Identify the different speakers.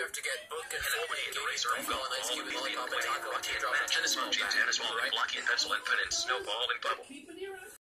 Speaker 1: you have to get book and full and the razor and golden ice cube and lollipop and taco and teardrop and tennis ball,
Speaker 2: tennis ball, tennis right? blocky and pencil and pen and snowball and bubble.